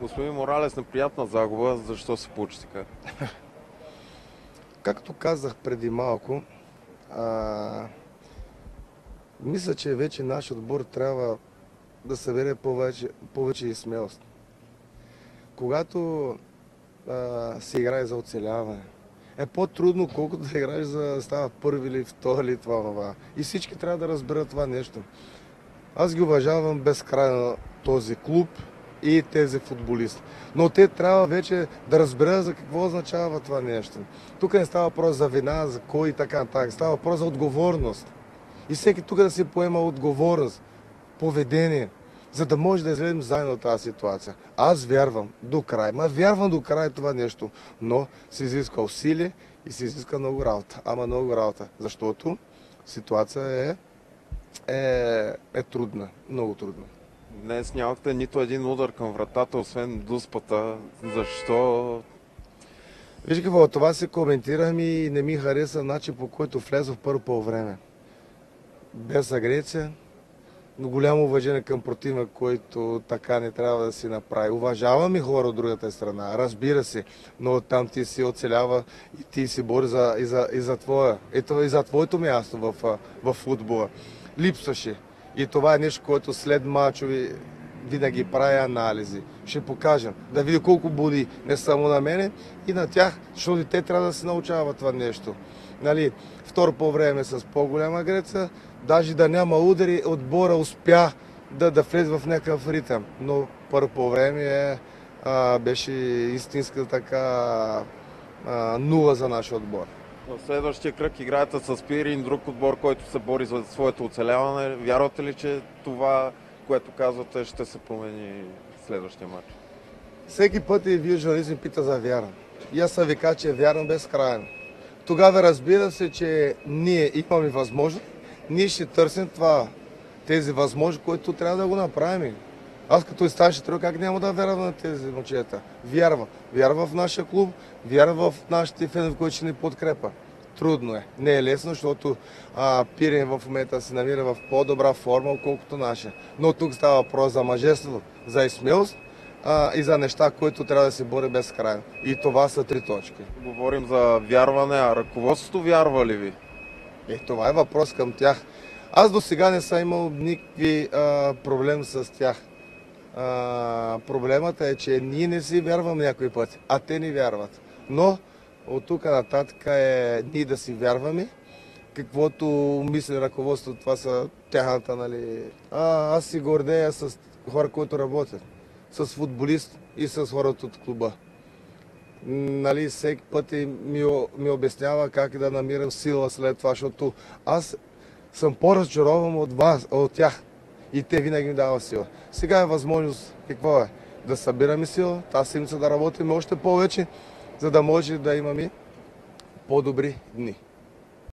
Господин Моралес, неприятна загуба. Защо се получи така? Както казах преди малко, а, мисля, че вече нашия отбор трябва да събере повече, повече и смелост. Когато а, се играе за оцеляване, е по-трудно, колкото да играеш за да става първи или втори или това, това. И всички трябва да разберат това нещо. Аз ги уважавам безкрайно този клуб и тези футболисти. Но те трябва вече да разберат за какво означава това нещо. Тук не става въпрос за вина, за кой и така нататък. Става въпрос за отговорност. И всеки тук да си поема отговорност, поведение, за да може да излезем заедно от тази ситуация. Аз вярвам до край, ма вярвам до край това нещо, но се изиска усилие и се изиска много работа. Ама много работа, защото ситуация е, е, е трудна, много трудна. Днес нямахте нито един удар към вратата, освен дуспата. Защо? Виж какво, това се коментирам и не ми хареса начин по който влезе в първо по време. Без агресия, но голямо уважение към противника, който така не трябва да си направи. Уважавам и хора от другата страна, разбира се, но там ти си оцелява и ти си бори за, и, за, и за твоя, и за твоето място в, в футбола. Липсваше. И това е нещо, което след мачови винаги прави анализи. Ще покажем. Да види колко буди не само на мене и на тях, защото те трябва да се научават това нещо. Нали, второ по време с по-голяма Греца, даже да няма удари, отбора успя да, да влезе в някакъв ритъм. Но първо по време е, беше истинска така а, нула за нашия отбор. В следващия кръг играете с Пирин, друг отбор, който се бори за своето оцеляване. Вярвате ли, че това, което казвате, ще се промени в следващия матч? Всеки път и вие журналист ми пита за вяра. И аз съм ви кажа, че вярвам безкрайно. Тогава разбира се, че ние имаме възможност, ние ще търсим това, тези възможности, които трябва да го направим. Аз като и старши тройка, как няма да вярвам на тези момчета? Вярвам. Вярвам в нашия клуб, вярвам в нашите фенове, които ще ни подкрепа. Трудно е. Не е лесно, защото а, Пирин в момента се намира в по-добра форма, отколкото наша. Но тук става въпрос за мъжество, за смелост а, и за неща, които трябва да се бори безкрайно. И това са три точки. Говорим за вярване, а ръководството вярва ли ви? Е, това е въпрос към тях. Аз до сега не съм имал никакви а, проблем с тях. А, проблемът е, че ние не си вярваме някой път, а те ни вярват. Но от тук нататък е ние да си вярваме, каквото мисли ръководството, това са тяхната, нали... А, аз си гордея с хора, които работят, с футболист и с хората от клуба. Нали, всеки път ми, ми обяснява как да намирам сила след това, защото аз съм по-разочарован от вас, от тях. И те винаги ми дават сила. Сега е възможност, какво е? Да събираме сила, тази седмица да работим още повече, за да може да имаме по-добри дни.